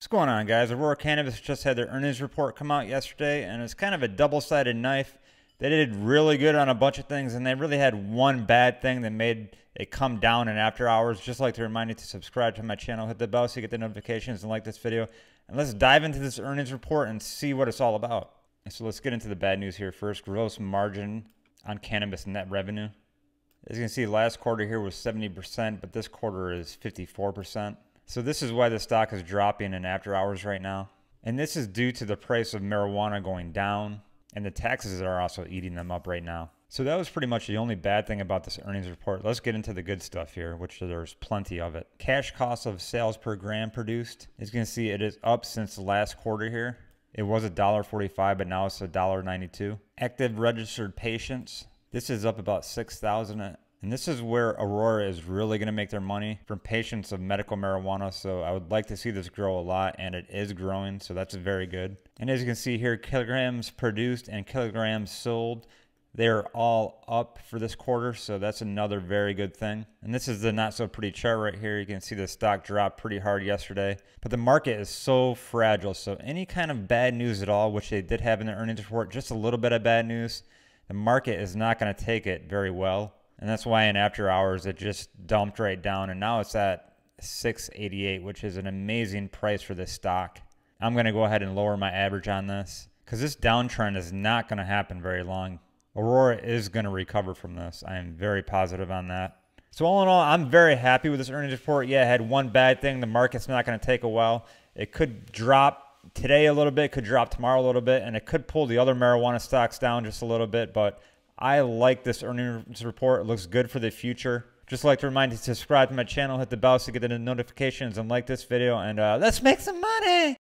What's going on, guys? Aurora Cannabis just had their earnings report come out yesterday, and it's kind of a double sided knife. They did really good on a bunch of things, and they really had one bad thing that made it come down in after hours. Just like to remind you to subscribe to my channel, hit the bell so you get the notifications, and like this video. And let's dive into this earnings report and see what it's all about. So let's get into the bad news here first. Gross margin on cannabis net revenue. As you can see, last quarter here was 70%, but this quarter is 54%. So this is why the stock is dropping in after hours right now. And this is due to the price of marijuana going down and the taxes are also eating them up right now. So that was pretty much the only bad thing about this earnings report. Let's get into the good stuff here, which there's plenty of it. Cash cost of sales per gram produced. As you can see, it is up since the last quarter here. It was $1.45, but now it's $1.92. Active registered patients. This is up about 6,000 and this is where Aurora is really going to make their money from patients of medical marijuana. So I would like to see this grow a lot, and it is growing. So that's very good. And as you can see here, kilograms produced and kilograms sold, they're all up for this quarter. So that's another very good thing. And this is the not so pretty chart right here. You can see the stock dropped pretty hard yesterday. But the market is so fragile. So any kind of bad news at all, which they did have in their earnings report, just a little bit of bad news, the market is not going to take it very well. And that's why in after hours it just dumped right down and now it's at 688, which is an amazing price for this stock. I'm going to go ahead and lower my average on this because this downtrend is not going to happen very long. Aurora is going to recover from this. I am very positive on that. So all in all, I'm very happy with this earnings report. Yeah, I had one bad thing. The market's not going to take a while. It could drop today a little bit, could drop tomorrow a little bit, and it could pull the other marijuana stocks down just a little bit. But I like this earnings report. It looks good for the future. Just like to remind you to subscribe to my channel, hit the bell so you get the notifications, and like this video. And uh, let's make some money.